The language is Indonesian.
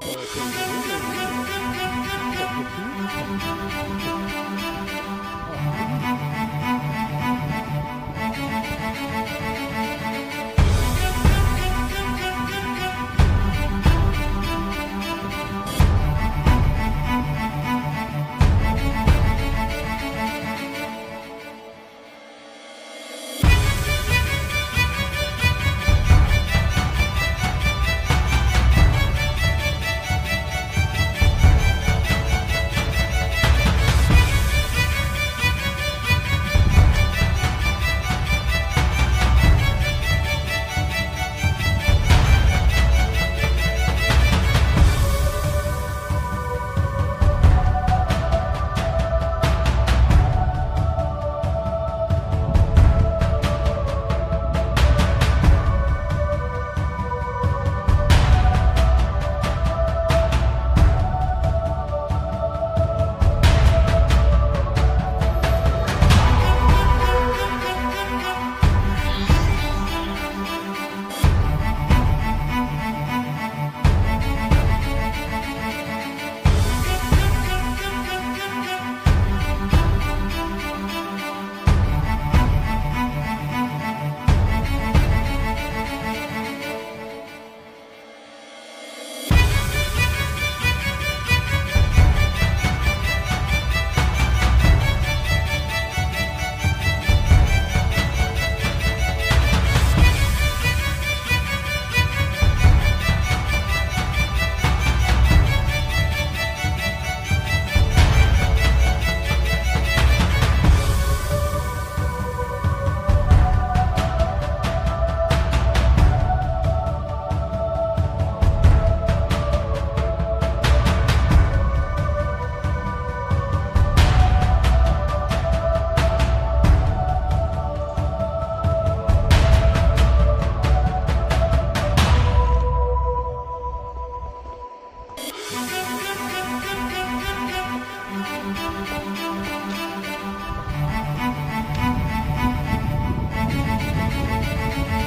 Welcome. Thank you.